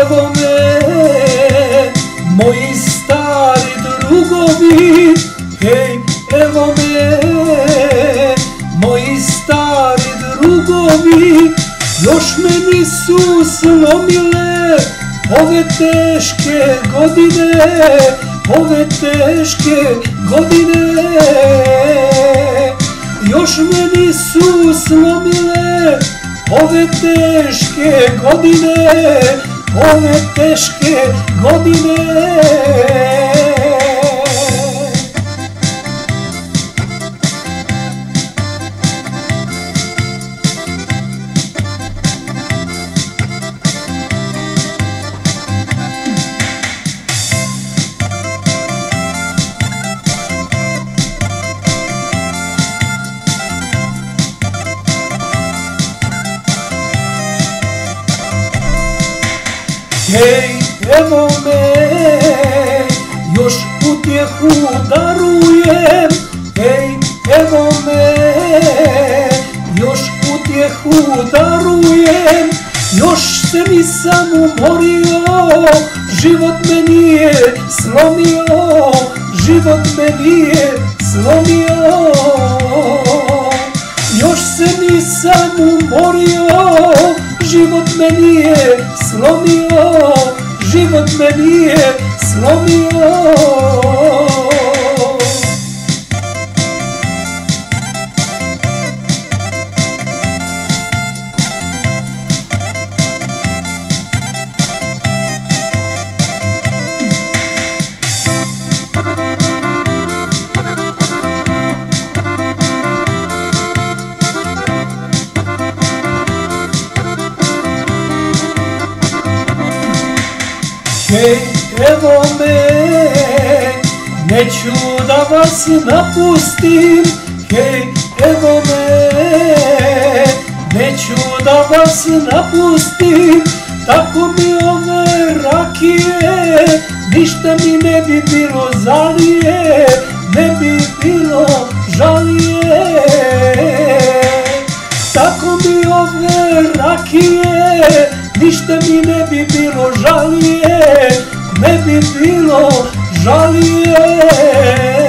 evo me, moji stari drugovi, hej, evo me, moji stari drugovi, još me nisu slomile ove teške godine, ove teške godine. Još me nisu slomile ove teške godine, ove teške godine. Hej, evo me, još utjehu darujem, hej, evo me, još utjehu darujem, još se nisam umorio, život me nije slomio, život me nije slomio. Još se nisam umorio, život me nije slomio, život me nije slomio. Evo me, neću da vas napustim, hej, evo me, neću da vas napustim, tako mi ove rakije, ništa mi ne bi bilo zalije, ne bi bilo žalije. Bi bilo žalije, ne bi bilo žalije.